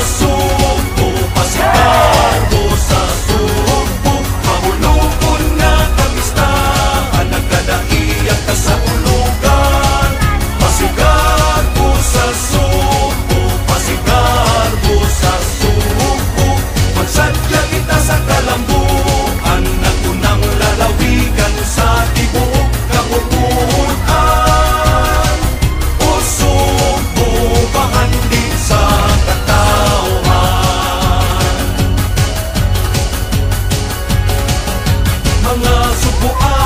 nosso 뭐 아.